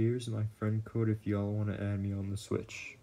Here's my friend code if y'all want to add me on the Switch.